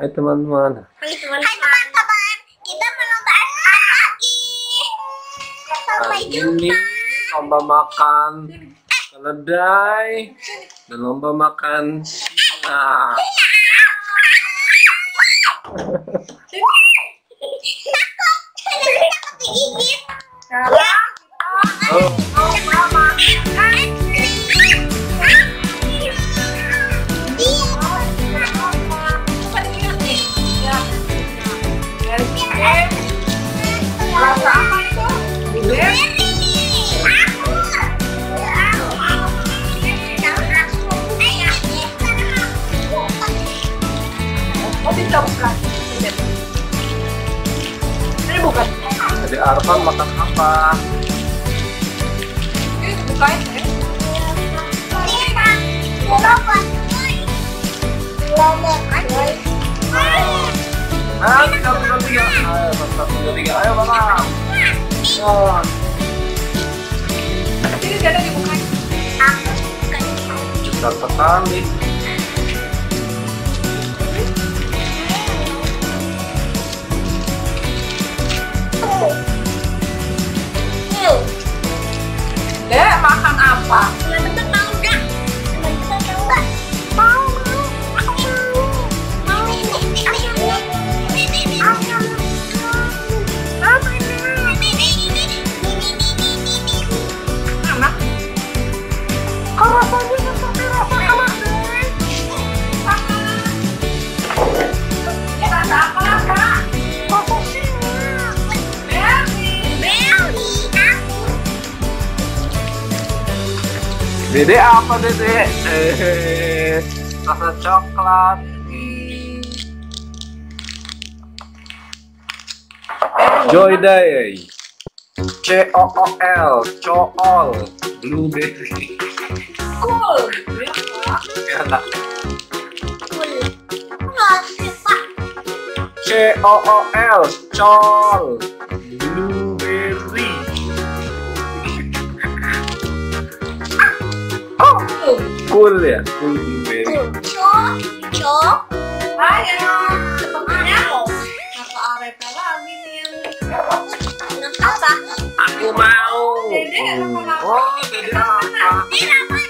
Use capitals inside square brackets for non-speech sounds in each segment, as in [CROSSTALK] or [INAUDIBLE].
Hai teman-teman. Hai teman-teman, kita melomba lagi. Sampai jumpa. ini lomba makan keledai dan lomba makan singa. Takut [LAUGHS] digigit. Oh, Oh, dicoplat. Ini bukan. jadi Arfan makan apa? Ini bukan. Ah, dua tiga. Ayo, satu dua tiga. Ayo, Bapak. Oh, Ini ada dibuka. cepat sekali. Dek, makan apa? Anak. Dede apa Dede? Eh, rasa coklat. Joy Day. C O O L, cool, blueberry. Cool. Enak. C O O L, col, blueberry. Cool ya, cool blueberry. Ayo, sepertinya kakak Arepa lagi nih yang Aku mau. Dede apa apa? Oh, Dede apa?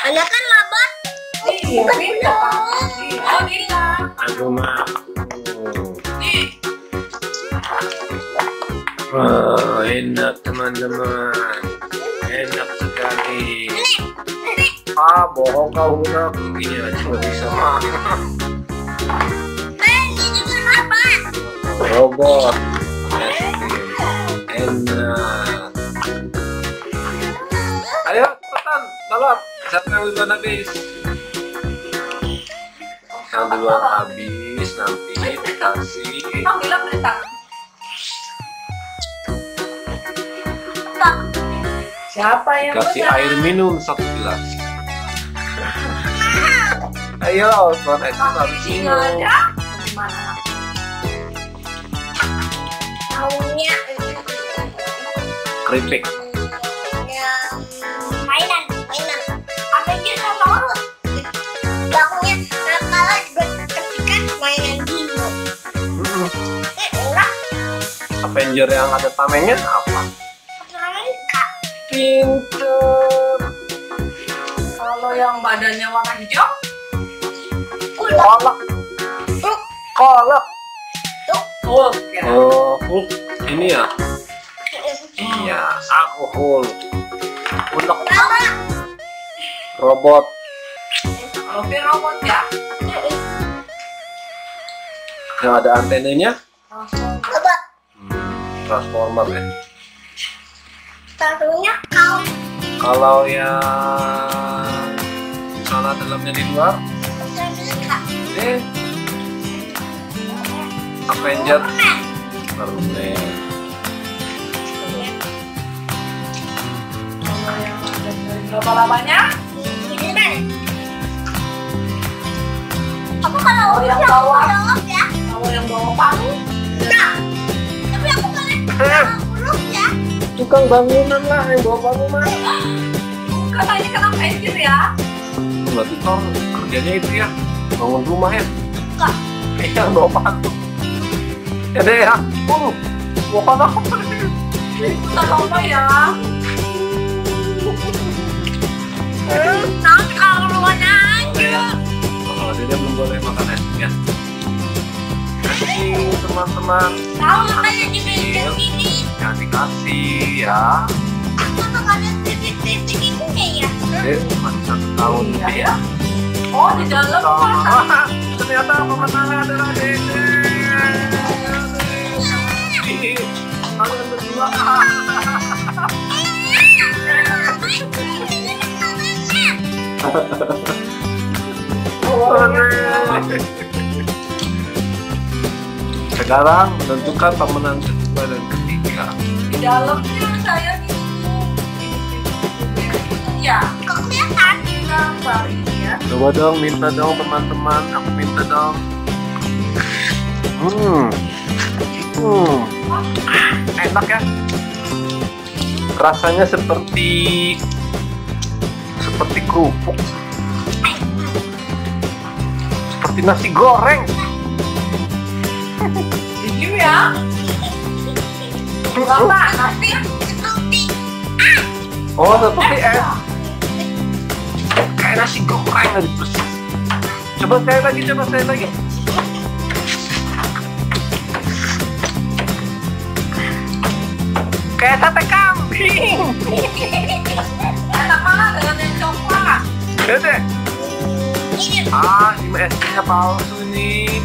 Anda kan robot. Oh, Dila. Aku mau. Wah, enak teman-teman. Enak sekali. Ah, bohong kau nak. Begini aja bisa makan. Ini robot. Enak. Ayo, cepetan. Siapa yang duluan habis? Yang duluan habis nanti dikasih kamu bilang Siapa yang kasih air minum satu gelas. [LAUGHS] Ayo, Tuan itu harus minum. Keripik. yang mainan, mainan. Apa yang kita mau? Bangnya kalau juga ketika mainan dino. Mm-mm. Eh. Avenger yang ada tamengnya apa? Pinter. Kalau yang badannya warna hijau, Kolak. Kolak. Hulk ya. Oh, Hulk. Ini ya? Iya, aku Hulk. Hulk. Robot. Fir robot ya. Yang ada antenanya. Coba Hmm, Transformer ya. Taruhnya kau. Kalau yang sana dalamnya di luar, eh Avenger ada dari laba-labanya, Beneran. Aku kalau Oh, yang bawah. Tukang bangunan lah yang bawa bangunan. Katanya kenapa Inggris ya? Berarti Thor kerjanya itu ya bangun rumah ya? Enggak. Iya bawa bantu. Ya deh ya. Oh, bukan apa nih? Kita apa ya? Nah, kalau aja. Oh, dia belum boleh makan es ya. Kasih teman-teman Tahu makanya meja sini. Yang dikasih ya. Kenapa ada titik-titik ini ya? Eh, cuma satu tahun Iya ya. Oh di dalam pas. Ternyata pemenangnya adalah Dede. Kalian berdua. Sekarang menentukan pemenang kedua dan ketiga. Di dalamnya saya gitu. Ya, Kok kelihatan? gambar ini ya. Coba dong, minta dong teman-teman. Aku minta dong. Hmm. Hmm. Enak ya. Rasanya seperti seperti kerupuk. Seperti nasi goreng. Dicium ya. Bapak, nanti Seperti Oh, seperti es. Kayak nasi goreng tadi persis. Coba saya lagi, coba saya lagi. Kayak sate kambing. enak mana dengan yang coklat. Dede. ini Ah, ini es krimnya palsu nih.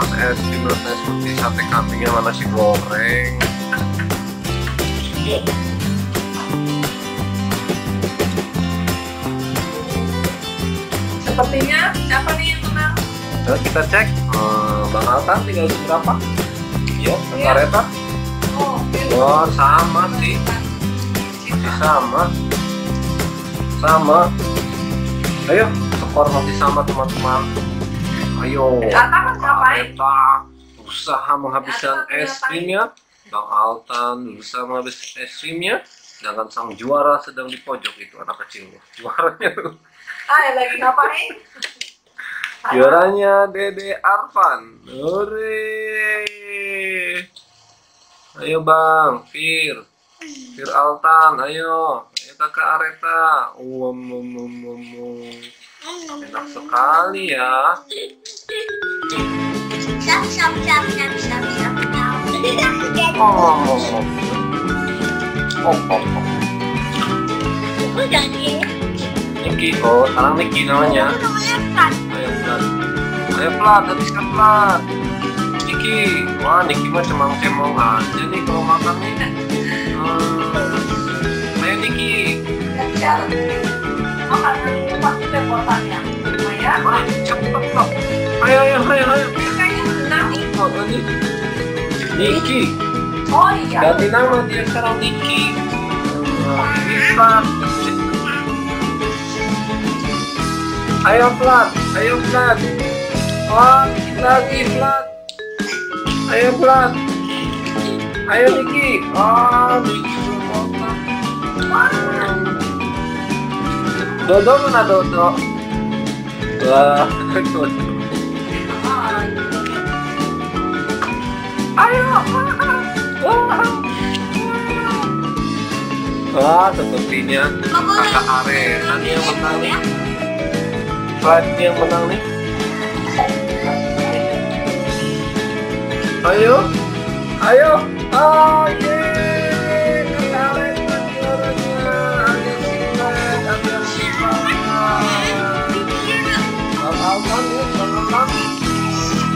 Mas es krim rasanya seperti sate kambingnya sama nasi goreng. Sepertinya siapa nih yang menang? Coba kita cek. Eh, Bang Altan tinggal berapa? Iya, Iya. kereta. Oh, Oh, sama sih. Masih sama. Sama. Ayo, skor masih sama teman-teman. Ayo. Ngapain? Kereta usaha menghabiskan es krimnya. Bang Altan berusaha menghabiskan es krimnya. Sedangkan sang juara sedang di pojok itu anak kecil. Juaranya tuh. Ah, lagi ngapain? Juaranya Dede Arfan. Hore. Ayo Bang, Fir. Fir Altan, ayo. Ayo kakak Areta. Um, um, um, um, um. Enak sekali ya. siap siap siap siap siap siap siap. Oh, oh, oh. Oh, oh. Udah nih. Niki, sekarang Niki namanya. Ayo pelan. Ayo habiskan pelan. Niki, wah Niki mah cemong-cemong aja nih kalau makan nih. Hmm. Ayo Niki. Siap. Makanan ini pasti repotannya. Lumayan. Wah, cepet loh. Ayo, ayo, ayo, ayo. Kayaknya nih. Oh, ini. Niki. Oh iya. Ganti nama dia sekarang Niki. Bisa. Ayo pelan, ayo pelan. Oh, lagi pelan. Ayo pelan. Ayo Niki. Oh, Niki belum. Dodo mana Dodo? Wah, [LAUGHS] Dodo. Wah, sepertinya kakak Arena nih yang menang nih. Slide yang menang nih. Ayo, ayo, oh yeay, kakak.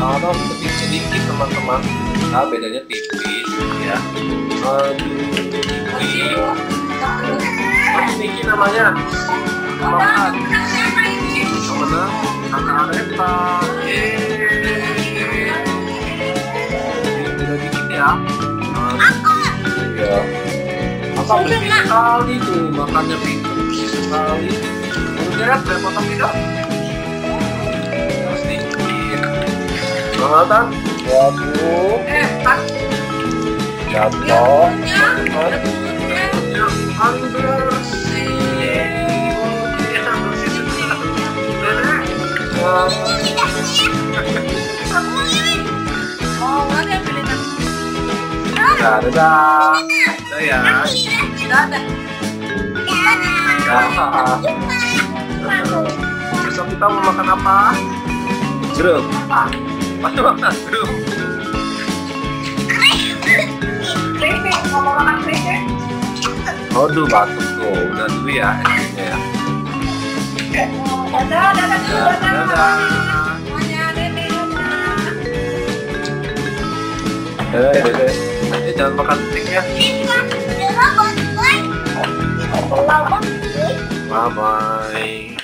Ada ada ya, sedikit teman-teman, nah bedanya tipis ya. Aduh. Mas Niki namanya. Kakak Areta. Ini beda dikit ya. Iya. Apa sekali tuh makannya pintar bersih sekali. Tidak? Dadah. Dadah. Ya. Dadah. Besok kita mau makan apa? Jeruk. Ah, apa? Makan jeruk. Ngomong. Aduh batuk tuh. Udah dulu ya. ya. Dadah, dadah dulu, dadah. Dadah. Dadah. Eh, jangan makan steak ya. Bye bye.